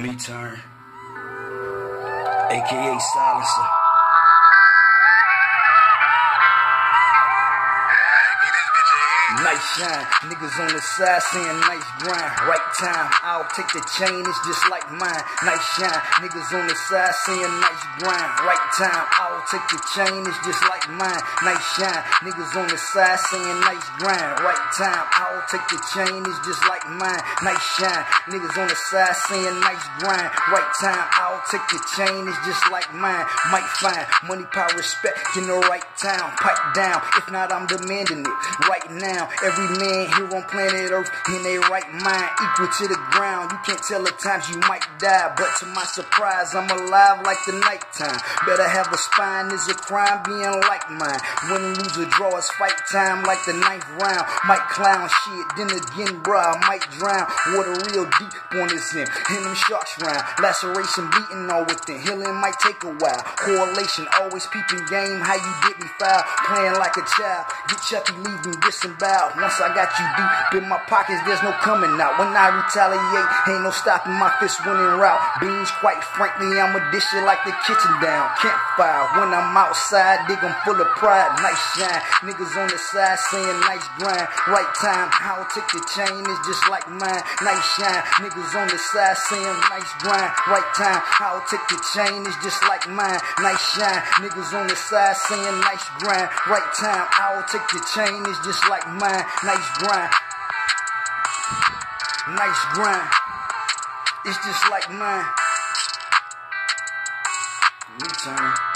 Amitar, aka Silencer. Nice shine, niggas on the side saying nice grind. Right time, I'll take the chain, it's just like mine. Nice shine, niggas on the side saying nice grind. Right time, I'll take the chain, it's just like mine. Nice shine, niggas on the side saying nice grind. Right time, I'll take the chain, it's just like mine. Nice shine, niggas on the side saying nice grind. Right time, I'll take the chain, it's just like mine. Might find money, power, respect in the right time. Pipe down, if not, I'm demanding it right now. Every man here on planet Earth in their right mind, equal to the ground. You can't tell at times you might die, but to my surprise, I'm alive like the nighttime. Better have a spine is a crime being like mine. Win, lose, or draw is fight time like the ninth round. Might clown shit, then again, bruh, I might drown. Water real deep on this end, in them sharks round. Laceration beating all within, healing might take a while. Correlation, always peeping game, how you get me foul. Playing like a child, get Chucky, leave me disemboweled. Once I got you deep in my pockets, there's no coming out. When I retaliate, ain't no stopping my fist winning route. Beans, quite frankly, I'ma dish it like the kitchen down. Campfire, when I'm outside, dig full of pride. Nice shine, niggas on the side saying nice grind. Right time, I'll take the chain, it's just like mine. Nice shine, niggas on the side saying nice grind. Right time, I'll take the chain, it's just like mine. Nice shine, niggas on the side saying nice grind. Right time, I'll take the chain, it's just like mine. Nice grind. Nice grind. It's just like mine. Me.